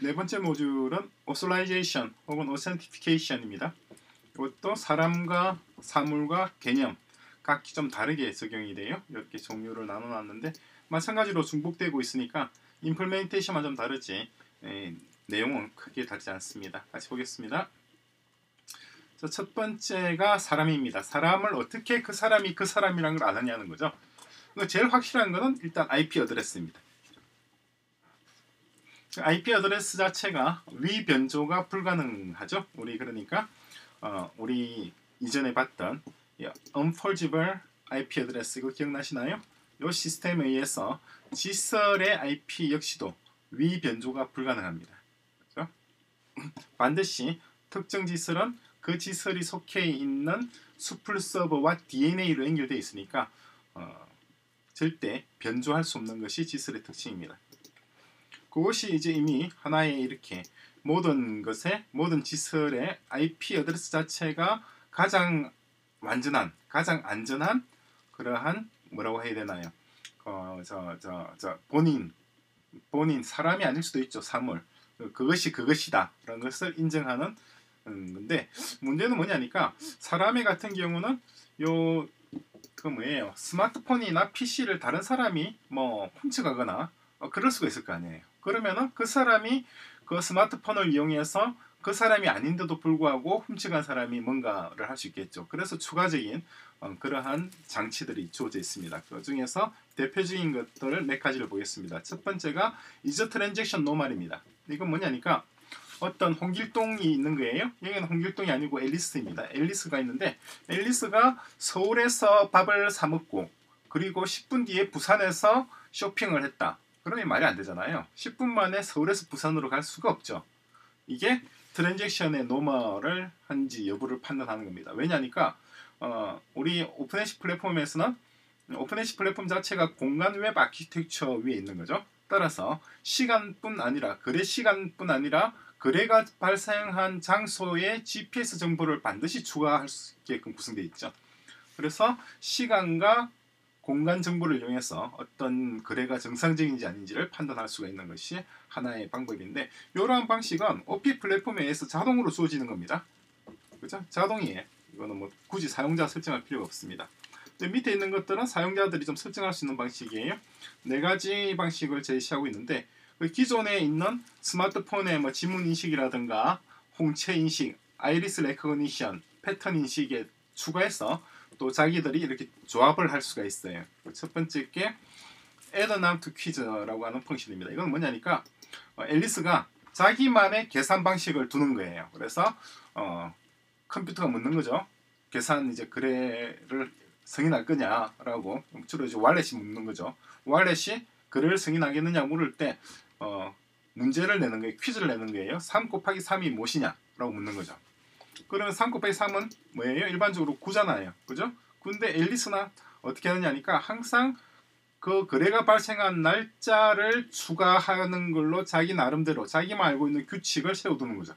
네 번째 모듈은 Authorization 혹은 Authentication입니다. 이것도 사람과 사물과 개념 각기 좀 다르게 적용이 돼요. 이렇게 종류를 나눠놨는데 마찬가지로 중복되고 있으니까 임플메인테이션만 좀 다르지 에, 내용은 크게 다르지 않습니다. 같이 보겠습니다. 자, 첫 번째가 사람입니다. 사람을 어떻게 그 사람이 그 사람이라는 걸 아느냐는 거죠. 제일 확실한 거는 일단 IP 어드레스입니다. IP address 자체가 위변조가 불가능하죠. 우리 그러니까 어, 우리 이전에 봤던 unforgeable IP address 이거 기억나시나요? 이 시스템에 의해서 지설의 IP 역시도 위변조가 불가능합니다. 그렇죠? 반드시 특정 지설은 그 지설이 속해 있는 수풀 서버와 DNA로 연결되어 있으니까 어, 절대 변조할 수 없는 것이 지설의 특징입니다. 그것이 이제 이미 하나의 이렇게 모든 것의 모든 지설의 IP 어드레스 자체가 가장 완전한, 가장 안전한 그러한 뭐라고 해야 되나요? 어, 저, 저, 저 본인, 본인 사람이 아닐 수도 있죠. 사물. 그것이 그것이다. 그런 것을 인정하는 음, 건데 문제는 뭐냐니까 사람의 같은 경우는 요 그 뭐예요? 스마트폰이나 PC를 다른 사람이 뭐 훔쳐가거나 어, 그럴 수가 있을 거 아니에요. 그러면은 그 사람이 그 스마트폰을 이용해서 그 사람이 아닌데도 불구하고 훔쳐간 사람이 뭔가를 할 수 있겠죠. 그래서 추가적인 어, 그러한 장치들이 주어져 있습니다. 그 중에서 대표적인 것들을 몇 가지를 보겠습니다. 첫 번째가 이저 트랜잭션 노말입니다. 이건 뭐냐니까 어떤 홍길동이 있는 거예요. 여기는 홍길동이 아니고 앨리스입니다. 앨리스가 있는데 앨리스가 서울에서 밥을 사 먹고 그리고 10분 뒤에 부산에서 쇼핑을 했다. 그러면 말이 안 되잖아요. 10분 만에 서울에서 부산으로 갈 수가 없죠. 이게 transaction의 normal한지 여부를 판단하는 겁니다. 왜냐니까 어, 우리 OpenHash 플랫폼에서는 OpenHash 플랫폼 자체가 공간 웹 아키텍처 위에 있는 거죠. 따라서 시간뿐 아니라 거래 시간뿐 아니라 거래가 발생한 장소의 GPS 정보를 반드시 추가할 수 있게끔 구성되어 있죠. 그래서 시간과 공간 정보를 이용해서 어떤 거래가 정상적인지 아닌지를 판단할 수가 있는 것이 하나의 방법인데 이러한 방식은 OP 플랫폼에 의해서 자동으로 주어지는 겁니다. 그죠? 자동이에요. 이거는 뭐 굳이 사용자 설정할 필요가 없습니다. 밑에 있는 것들은 사용자들이 좀 설정할 수 있는 방식이에요. 네 가지 방식을 제시하고 있는데 그 기존에 있는 스마트폰의 뭐 지문 인식이라든가 홍채 인식, iris recognition, 패턴 인식에 추가해서 또 자기들이 이렇게 조합을 할 수가 있어요. 첫 번째 게 add now to quiz라고 하는 function입니다. 이건 뭐냐니까 어, 앨리스가 자기만의 계산 방식을 두는 거예요. 그래서 어, 컴퓨터가 묻는 거죠. 계산 이제 거래를 승인할 거냐라고 주로 이제 월렛이 묻는 거죠. 월렛이 거래를 승인하겠느냐 물을 때 어, 문제를 내는 거예요. 퀴즈를 내는 거예요. 3 곱하기 3이 무엇이냐라고 묻는 거죠. 그러면 3 곱하기 3은 뭐예요? 일반적으로 9잖아요. 그죠? 근데 앨리스나 어떻게 하느냐니까 항상 그 거래가 발생한 날짜를 추가하는 걸로 자기 나름대로 자기만 알고 있는 규칙을 세워두는 거죠.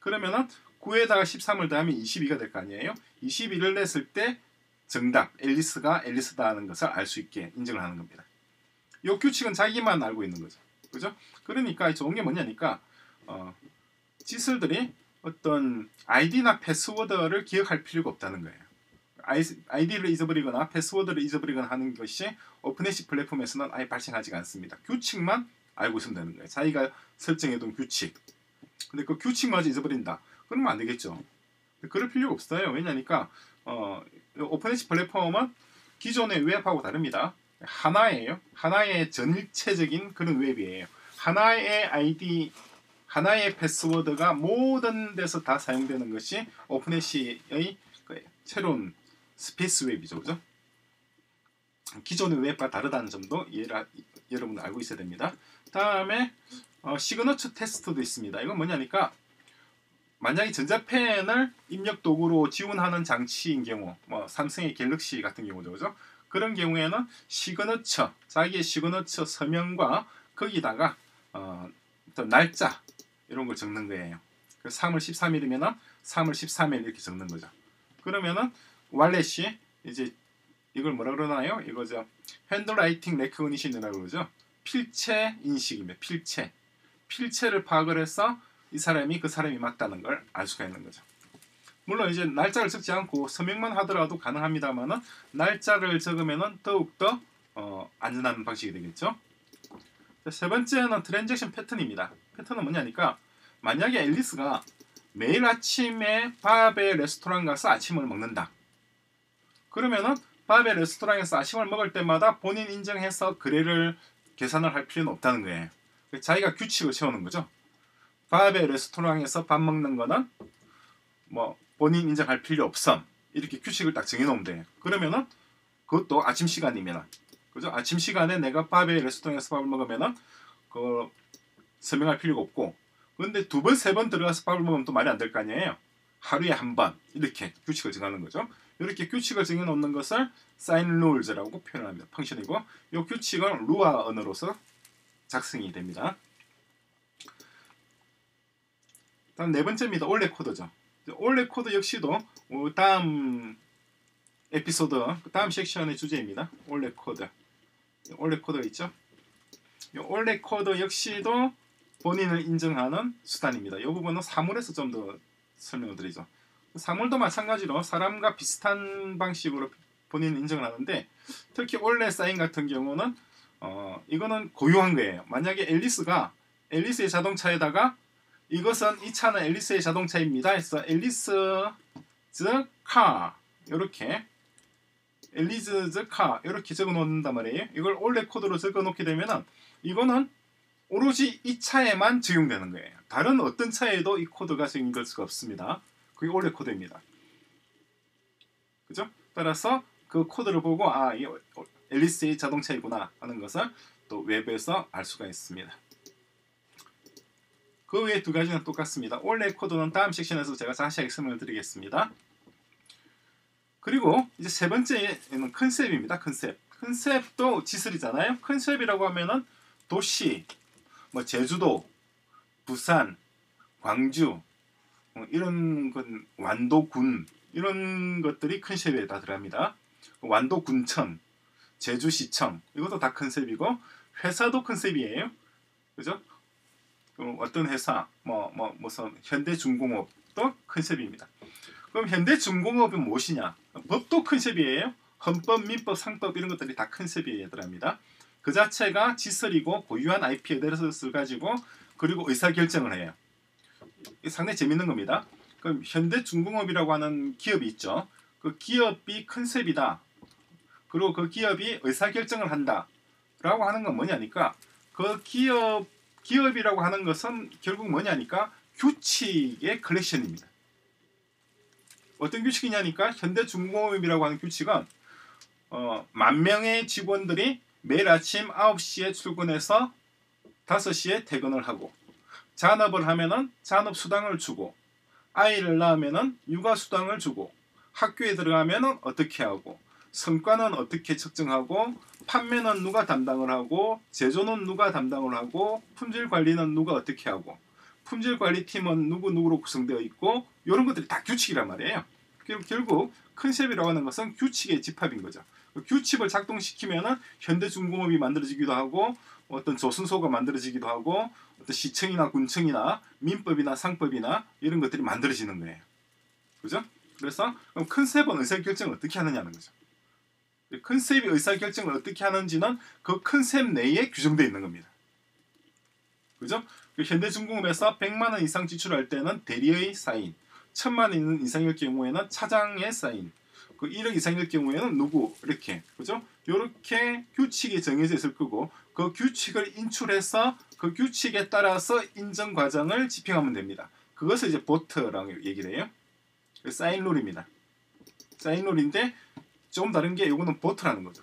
그러면은 9에다가 13을 더하면 22가 될 거 아니에요? 22를 냈을 때 정답, 앨리스가 앨리스다 하는 것을 알 수 있게 인정을 하는 겁니다. 이 규칙은 자기만 알고 있는 거죠. 그죠? 그러니까 좋은 게 뭐냐니까 어, 지설들이 어떤 아이디나 패스워드를 기억할 필요가 없다는 거예요. 아이디를 잊어버리거나 패스워드를 잊어버리거나 하는 것이 오픈해시 플랫폼에서는 아예 발생하지가 않습니다. 규칙만 알고 있으면 되는 거예요. 자기가 설정해둔 규칙. 근데 그 규칙마저 잊어버린다. 그러면 안 되겠죠. 그럴 필요가 없어요. 왜냐니까 어, 오픈해시 플랫폼은 기존의 웹하고 다릅니다. 하나예요. 하나의 전일체적인 그런 웹이에요. 하나의 아이디 하나의 패스워드가 모든 데서 다 사용되는 것이 오픈해시의 그 새로운 space 웹이죠. 그죠? 기존의 웹과 다르다는 점도 여러분 알고 있어야 됩니다. 다음에 어, 시그너처 테스트도 있습니다. 이건 뭐냐니까 만약에 전자펜을 입력 도구로 지원하는 장치인 경우, 뭐 삼성의 갤럭시 같은 경우죠, 그죠? 그런 경우에는 시그너처, 자기의 시그너처 서명과 거기다가 어, 날짜 이런 걸 적는 거예요. 3월 13일이면 3월 13일 이렇게 적는 거죠. 그러면은 왈렛이 이제 이걸 뭐라 그러나요? 이거죠. handwriting recognition이라고 그러죠. 필체 인식입니다. 필체. 필체를 파악을 해서 이 사람이 그 사람이 맞다는 걸 알 수가 있는 거죠. 물론 이제 날짜를 적지 않고 서명만 하더라도 가능합니다만은 날짜를 적으면은 더욱 더 어, 안전한 방식이 되겠죠. 세 번째는 transaction 패턴입니다. 패턴은 뭐냐니까 만약에 앨리스가 매일 아침에 밥의 레스토랑 가서 아침을 먹는다. 그러면은 밥의 레스토랑에서 아침을 먹을 때마다 본인 인정해서 거래를 계산을 할 필요는 없다는 거예요. 자기가 규칙을 세우는 거죠. 밥의 레스토랑에서 밥 먹는 거는 뭐 본인 인정할 필요 없음 이렇게 규칙을 딱 정해놓으면 돼. 그러면은 그것도 아침 시간이면 그죠? 아침 시간에 내가 밥의 레스토랑에서 밥을 먹으면은 그 설명할 필요가 없고 근데 두 번, 세 번 들어가서 밥을 먹으면 또 말이 안 될 거 아니에요. 하루에 한 번 이렇게 규칙을 정하는 거죠. 이렇게 규칙을 정해놓는 것을 sign rules라고 표현합니다. function이고 이 규칙은 루아 언어로서 작성이 됩니다. 다음 네 번째입니다. 올레 코드죠. 올레 코드 역시도 어, 다음 에피소드 다음 섹션의 주제입니다. 올레 코드. 올레 코드 있죠? 올레 코드 역시도 본인을 인정하는 수단입니다. 이 부분은 사물에서 좀 더 설명을 드리죠. 사물도 마찬가지로 사람과 비슷한 방식으로 본인 인정을 하는데 특히 올레 사인 같은 경우는 어, 이거는 고유한 거예요. 만약에 앨리스가 앨리스의 자동차에다가 이것은 이 차는 앨리스의 자동차입니다. 해서 Alice's car 이렇게 Alice's car 이렇게 적어 놓는단 말이에요. 이걸 올레 코드로 적어 놓게 되면은 이거는 오로지 이 차에만 적용되는 거예요. 다른 어떤 차에도 이 코드가 적용될 수가 없습니다. 그게 올레 코드입니다. 그죠? 따라서 그 코드를 보고 아, 이 앨리스의 자동차이구나 하는 것을 또 웹에서 알 수가 있습니다. 그 외에 두 가지는 똑같습니다. 올레 코드는 다음 섹션에서 제가 자세하게 설명을 드리겠습니다. 그리고 이제 세 번째는 컨셉입니다. 컨셉. 컨셉도 지슬이잖아요. 컨셉이라고 하면은 도시, 뭐 제주도, 부산, 광주 뭐 이런 건 완도군 이런 것들이 컨셉에 다 들어갑니다. 완도군청, 제주시청 이것도 다 컨셉이고 회사도 컨셉이에요. 그죠? 어떤 회사 뭐 뭐 무슨 현대중공업도 컨셉입니다. 그럼 현대중공업은 무엇이냐? 법도 컨셉이에요. 헌법, 민법, 상법 이런 것들이 다 컨셉에 들어갑니다. 그 자체가 지설이고 고유한 IP address를 가지고 그리고 의사 결정을 해요. 상당히 재밌는 겁니다. 그럼 현대중공업이라고 하는 기업이 있죠. 그 기업이 컨셉이다. 그리고 그 기업이 의사 결정을 한다 라고 하는 건 뭐냐니까 그 기업 기업이라고 하는 것은 결국 뭐냐니까 규칙의 컬렉션입니다. 어떤 규칙이냐니까 현대 중공업이라고 하는 규칙은 어, 만 명의 직원들이 매일 아침 9시에 출근해서 5시에 퇴근을 하고 잔업을 하면은 잔업 수당을 주고 아이를 낳으면은 육아 수당을 주고 학교에 들어가면은 어떻게 하고 성과는 어떻게 측정하고 판매는 누가 담당을 하고 제조는 누가 담당을 하고 품질 관리는 누가 어떻게 하고 품질 관리 팀은 누구 누구로 구성되어 있고 이런 것들이 다 규칙이란 말이에요. 결국 컨셉이라고 하는 것은 규칙의 집합인 거죠. 그 규칙을 작동시키면은 현대중공업이 만들어지기도 하고 어떤 조선소가 만들어지기도 하고 어떤 시청이나 군청이나 민법이나 상법이나 이런 것들이 만들어지는 거예요. 그죠? 그래서 그럼 컨셉은 의사결정을 어떻게 하느냐는 거죠. 컨셉이 의사결정을 어떻게 하는지는 그 컨셉 내에 규정되어 있는 겁니다. 그죠? 그 현대중공업에서 100만 원 이상 지출할 때는 대리의 사인, 1000만 원 이상일 경우에는 차장의 사인, 그 1억 이상일 경우에는 누구 이렇게 그죠? 이렇게 규칙이 정해져 있을 거고 그 규칙을 인출해서 그 규칙에 따라서 인정 과정을 집행하면 됩니다. 그것을 이제 보트라고 얘기를 해요. 그 사인 룰입니다. 사인 룰인데 조금 다른 게 이거는 보트라는 거죠.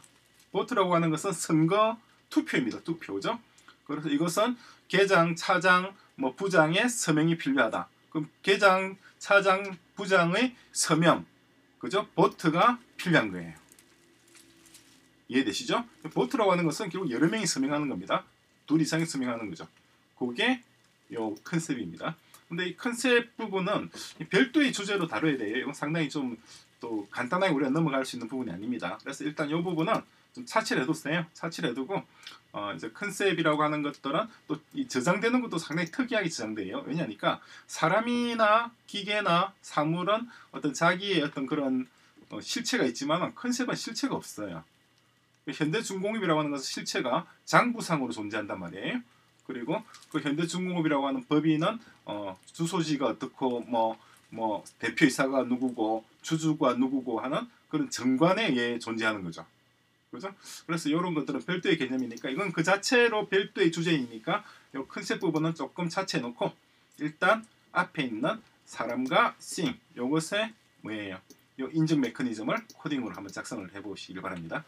보트라고 하는 것은 선거 투표입니다. 투표죠. 그래서 이것은 계장, 차장, 뭐 부장의 서명이 필요하다. 그럼 계장, 차장, 부장의 서명 그죠? 보트가 필요한 거예요. 이해되시죠? 보트라고 하는 것은 결국 여러 명이 서명하는 겁니다. 둘 이상이 서명하는 거죠. 그게 요 컨셉입니다. 근데 이 컨셉 부분은 별도의 주제로 다뤄야 돼요. 이건 상당히 좀 또 간단하게 우리가 넘어갈 수 있는 부분이 아닙니다. 그래서 일단 이 부분은 좀 차치를 해뒀어요. 차치를 해두고 어, 이제 컨셉이라고 하는 것들은 또이 저장되는 것도 상당히 특이하게 저장돼요. 왜냐니까 사람이나 기계나 사물은 어떤 자기의 어떤 그런 어, 실체가 있지만 컨셉은 실체가 없어요. 현대 중공업이라고 하는 것은 실체가 장부상으로 존재한단 말이에요. 그리고 그 현대 중공업이라고 하는 법인은 어, 주소지가 어떻고 뭐, 뭐 대표이사가 누구고 주주가 누구고 하는 그런 정관에 의해 존재하는 거죠. 그죠? 그래서 이런 것들은 별도의 개념이니까 이건 그 자체로 별도의 주제이니까 이 컨셉 부분은 조금 차치해 놓고 일단 앞에 있는 사람과 싱 요것의 뭐예요? 요 인증 메커니즘을 코딩으로 한번 작성을 해보시길 바랍니다.